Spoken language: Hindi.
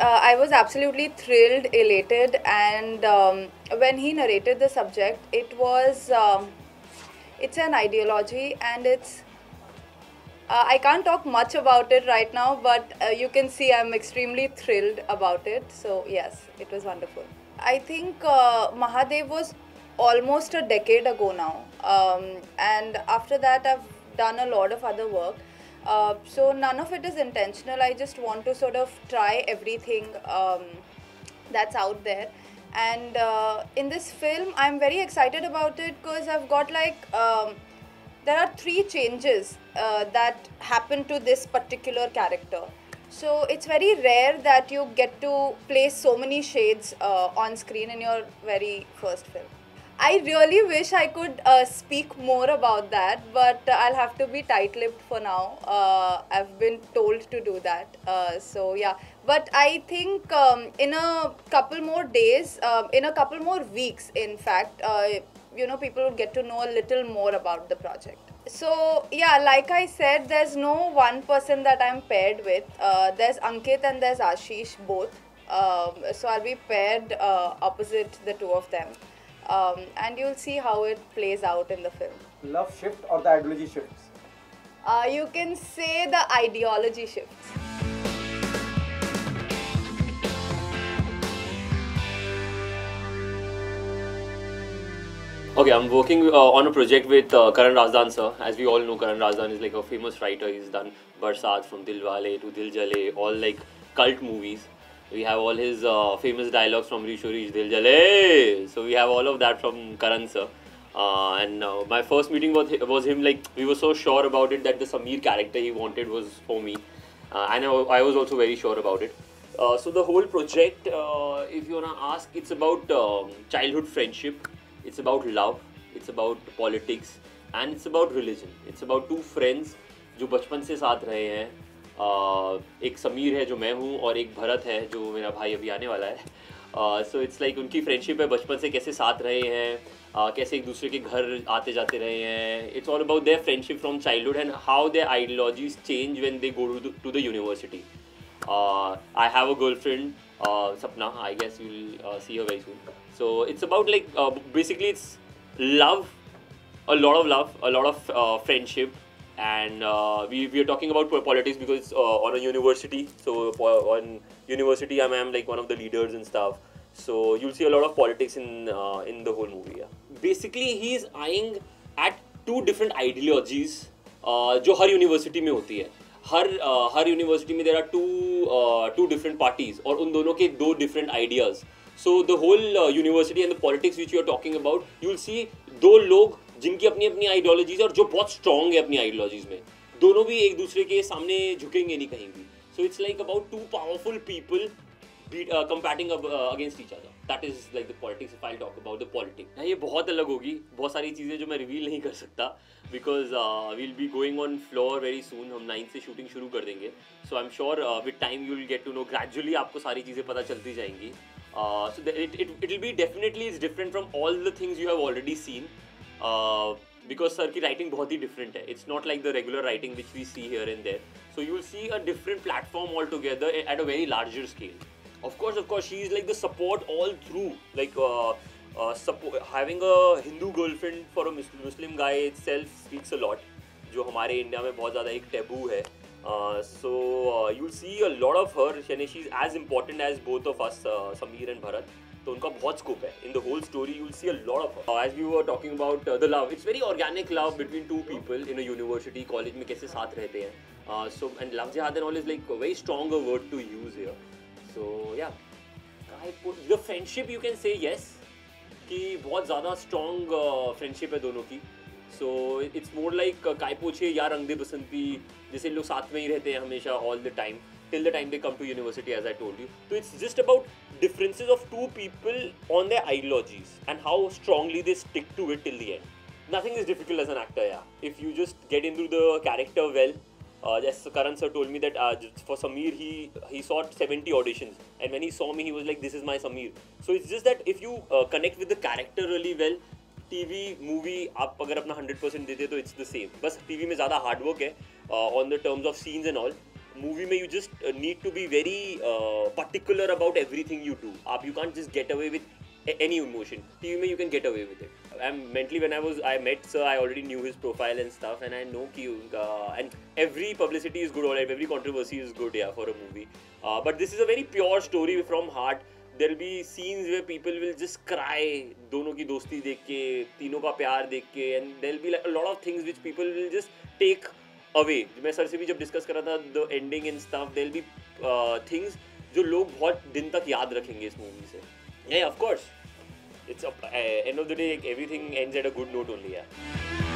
uh, I was absolutely thrilled, elated, and um, when he narrated the subject, it was um, it's an ideology, and it's. Uh, I can't talk much about it right now, but uh, you can see I'm extremely thrilled about it. So yes, it was wonderful. I think uh, Mahadev was almost a decade ago now, um, and after that I've done a lot of other work. Uh, so none of it is intentional. I just want to sort of try everything um, that's out there. And uh, in this film, I'm very excited about it because I've got like um, there are three changes uh, that happen to this particular character. So it's very rare that you get to place so many shades uh, on screen in your very first film. I really wish I could uh, speak more about that, but uh, I'll have to be tight lipped for now. Uh, I've been told to do that. Uh, so, yeah. But I think um, in a couple more days, um, in a couple more weeks, in fact, uh, you know, people would get to know a little more about the project. So, yeah, like I said, there's no one person that I'm paired with. Uh, there's Ankit and there's Ashish both. Um, so, I'll be paired opposite the two of them um, and you'll see how it plays out in the film. Love shift or the ideology shifts? Uh, you can say the ideology shifts. Okay, I'm working uh, on a project with uh, Karan Razdan sir. As we all know, Karan Razdan is like a famous writer. He's done Barsat from Dilwale to Dil Jale, all like cult movies. We have all his uh, famous dialogues from Risho Rish Dil Jale. So we have all of that from Karan sir. Uh, and uh, my first meeting was, was him like we were so sure about it that the Samir character he wanted was for me. Uh, and I, I was also very sure about it. Uh, so the whole project, uh, if you wanna ask, it's about um, childhood friendship. It's about love. It's about politics, and it's about religion. It's about two friends जो बचपन से साथ रहे हैं एक समीर है जो मैं हूँ और एक भरत है जो मेरा भाई अभी आने वाला है। सो इट्स लाइक उनकी फ्रेंडशिप है बचपन से कैसे साथ रहे हैं uh, कैसे एक दूसरे के घर आते जाते रहे हैं। It's all about their friendship from childhood and how their ideologies change when they go to the university I have a girlfriend Sapna I guess you see her very soon so it's about like basically it's love a lot love, a lot of uh, friendship, and uh, we, we are talking about politics because uh, on a university so on university I'm, I'm like one of the leaders and stuff so you'll see a lot of politics in uh, in the whole movie yeah. basically he is eyeing at two different ideologies uh, जो हर यूनिवर्सिटी में होती है हर uh, हर यूनिवर्सिटी में there are two two different parties और उन दोनों के दो different ideas so the whole university and the politics which you are talking about you will see दो लोग जिनकी अपनी अपनी आइडियोलॉजीज और जो बहुत स्ट्रॉन्ग है अपनी आइडियोलॉजीज में। दोनों भी एक दूसरे के सामने झुकेंगे नहीं कहीं भी। So it's like about to powerful people competing against each other that is like the politics I talk about the politics ये बहुत अलग होगी। बहुत सारी चीज़ें जो मैं रिवील नहीं कर सकता because we'll be going on floor very soon हम नाइन्थ से शूटिंग शुरू कर देंगे। So I am sure with time you will get to know gradually आपको सारी चीज़ें पता चलती जाएँगी। So it it will be definitely is different from all the things you have already seen because sir की राइटिंग बहुत ही डिफरेंट है. It's not like the regular writing which we see here and there so you see a different platform all together at a very larger scale course she is like the support all through. Like uh, uh, support, having a Hindu girlfriend for a Muslim guy itself speaks a lot जो हमारे इंडिया में बहुत ज़्यादा एक टेबू है. So you see a lot of her यानी she is as important as both of us Sameer and Bharat तो उनका बहुत स्कोप है. In the whole story you will see a lot of as we were talking about the love it's very organic love between two people in a university college में कैसे साथ रहते हैं. So and love jihad and all is like very strong word to use here so या the friendship you can say yes कि बहुत ज़्यादा स्ट्रॉन्ग फ्रेंडशिप है दोनों की. सो इट्स मोर लाइक काय पोछे या रंग दे बसंती जैसे लोग साथ में ही रहते हैं हमेशा all the time till the time they come to university as i told you so it's just about differences of two people on their ideologies and how strongly they stick to it till the end nothing is difficult as an actor yeah if you just get into the character well uh, as Karan sir told me that uh, for Samir he he saw 70 auditions and when he saw me he was like this is my Samir so it's just that if you uh, connect with the character really well TV movie आप अगर अपना 100% देते तो इट्स द सेम बस टीवी में ज़्यादा हार्डवर्क है on the terms of scenes and all movie में you just need to be very particular about every thing you do आप you can't just get away with any emotion T V में you can get away with it I am mentally when I was I met sir I already knew his profile and staff and I know की and every publicity is good all every controversy is good या for a movie but this is a very pure story from heart there be scenes where people will just cry दोनों की दोस्ती देख के, तीनों का प्यार देख के and there be lot of things which people will just take away मैं सर से भी जब डिस्कस कर रहा था the ending in staff there'll be things जो लोग बहुत दिन तक याद रखेंगे इस मूवी से। Of course it's end of the day everything ends at a good note only यार